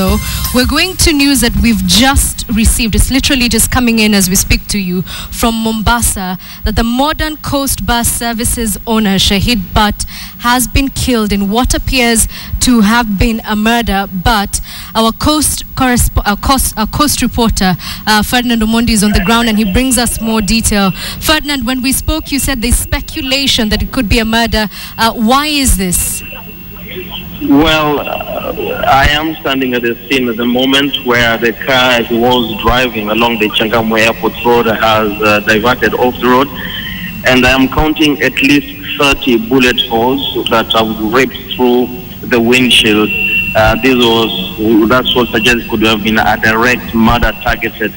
though, we're going to news that we've just received. It's literally just coming in as we speak to you from Mombasa that the Modern Coast Bus Services owner, Shahid Butt, has been killed in what appears to have been a murder. But our coast, our coast, our coast reporter, uh, Ferdinand Omondi, is on the ground and he brings us more detail. Ferdinand, when we spoke, you said there's speculation that it could be a murder. Uh, why is this? Well, I am standing at the scene at the moment where the car as it was driving along the Changamwe Airport Road has uh, diverted off the road, and I am counting at least 30 bullet holes that have ripped through the windshield. Uh, this was that's what suggests could have been a direct murder targeted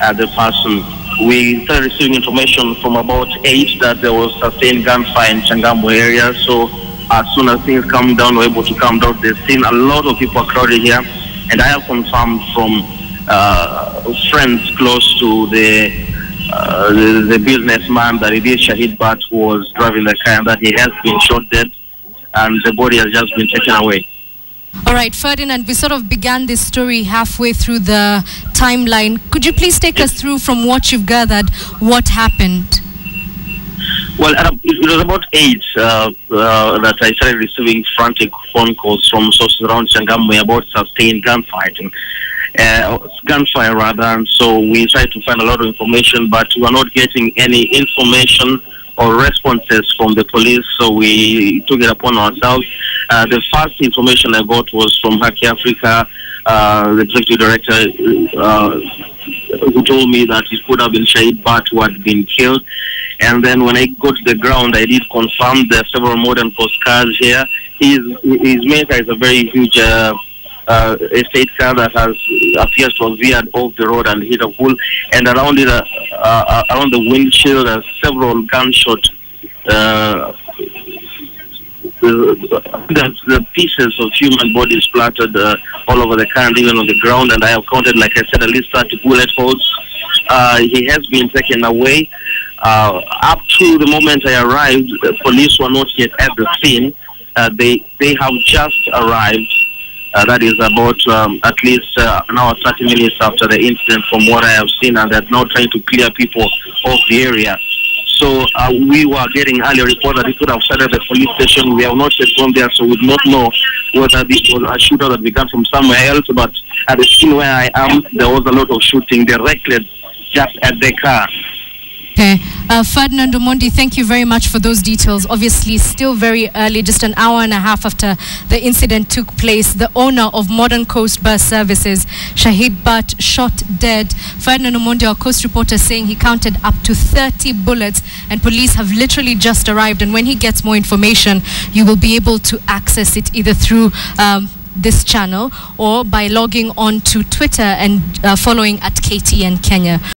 at the person. We started receiving information from about eight that there was sustained gunfire in Changamwe area, so as soon as things calm down, we're able to come down the scene. A lot of people crowded here, and I have confirmed from uh, friends close to the, uh, the the businessman that it is Shahid Butt who was driving the car and that he has been shot dead, and the body has just been taken away. All right, Ferdinand, we sort of began this story halfway through the timeline. Could you please take us through from what you've gathered what happened? Well, uh, it was about eight uh, uh, that I started receiving frantic phone calls from sources around Changamwe about sustained gunfighting. Uh, gunfire rather, and so we tried to find a lot of information, but we are not getting any information or responses from the police, so we took it upon ourselves. Uh, the first information I got was from Haki Africa, uh, the executive director, uh, who told me that it could have been Shahid Butt who had been killed. And then when I got to the ground, I did confirm there are several modern coast cars here. His his maker is a very huge uh, uh, estate car that has appears to have veered off the road and hit a pool. And around it, uh, uh, around the windshield, are several gunshot. Uh, the, the pieces of human bodies splattered uh, all over the car and even on the ground. And I have counted, like I said, at least 30 bullet holes. Uh, he has been taken away. Uh, up to the moment I arrived, the police were not yet at the scene. Uh, they they have just arrived. Uh, that is about um, at least uh, an hour, 30 minutes after the incident, from what I have seen, and they're now trying to clear people off the area. So uh, we were getting earlier report that it could have started at the police station. We have not yet gone there, so we do not know whether this was a shooter that began from somewhere else. But at the scene where I am, there was a lot of shooting directed just at the car. Okay. Uh, Ferdinand Omondi, thank you very much for those details. Obviously, still very early, just an hour and a half after the incident took place. The owner of Modern Coast Bus Services, Shahid Butt, shot dead. Ferdinand Omondi, our coast reporter, saying he counted up to 30 bullets, and police have literally just arrived. And when he gets more information, you will be able to access it either through. Um, this channel or by logging on to Twitter and uh, following at KTN Kenya.